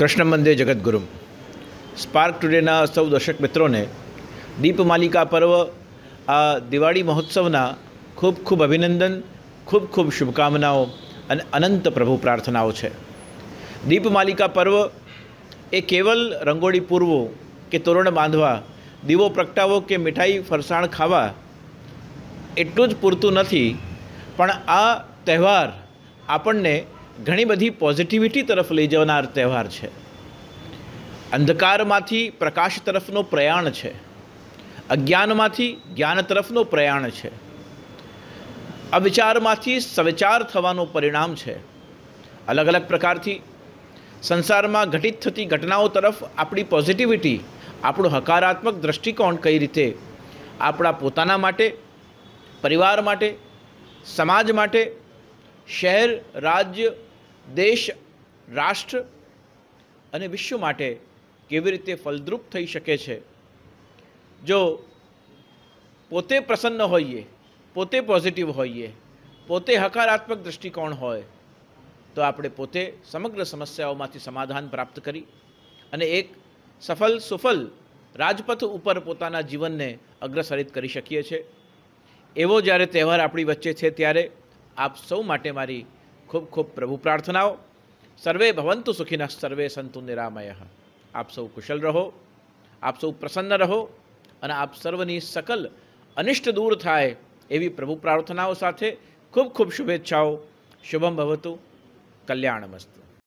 કૃષ્ણ મંદિર જગતગુરુ સ્પાર્ક ટુડેના સૌ દર્શક મિત્રોને દીપમાલિકા પર્વ, આ દિવાળી મહોત્સવના ખૂબ ખૂબ અભિનંદન, ખૂબ ખૂબ શુભકામનાઓ અને અનંત પ્રભુ પ્રાર્થનાઓ છે. દીપમાલિકા પર્વ એ કેવલ રંગોળી પૂરવો કે તોરણ બાંધવા, દીવો પ્રગટાવો કે મીઠાઈ ફરસાણ ખાવા એટલું જ પૂરતું નથી, પણ આ તહેવાર આપણને ઘણી બધી પોઝિટિવિટી તરફ લઈ જનાર તહેવાર છે. અંધકારમાંથી પ્રકાશ તરફનો પ્રયાણ છે. અજ્ઞાનમાંથી જ્ઞાન તરફનો પ્રયાણ છે. અવિચારમાંથી સવિચાર થવાનું પરિણામ છે. અલગ અલગ પ્રકારથી સંસારમાં ઘટિત થતી ઘટનાઓ તરફ આપણી પોઝિટિવિટી આપણું હકારાત્મક દૃષ્ટિકોણ કઈ રીતે આપણા પોતાના માટે, પરિવાર માટે, સમાજ માટે, શહેર, રાજ્ય દેશ, રાષ્ટ્ર અને વિશ્વ માટે કેવી રીતે ફલદ્રુપ થઈ શકે છે? જો પોતે પ્રસન્ન હોઈએ, પોતે પોઝિટિવ હોઈએ, પોતે હકારાત્મક દૃષ્ટિકોણ હોય, તો આપણે પોતે સમગ્ર સમસ્યાઓમાંથી સમાધાન પ્રાપ્ત કરી અને એક સફળ સુફલ રાજપથ ઉપર પોતાના જીવનને અગ્રસરિત કરી શકીએ છીએ. એવો જ્યારે તહેવાર આપણી વચ્ચે છે ત્યારે આપ સૌ માટે મારી ખૂબ ખૂબ પ્રભુ પ્રાર્થનાઓ. સર્વે ભવંતુ સુખિનઃ, સર્વે સંતુ નિરામય. આપ સૌ કુશલ રહો, આપ સૌ પ્રસન્ન રહો અને આપ સર્વની સકલ અનિષ્ટ દૂર થાય એવી પ્રભુ પ્રાર્થનાઓ સાથે ખૂબ ખૂબ શુભેચ્છાઓ. શુભમ ભવતુ. કલ્યાણમસ્તુ.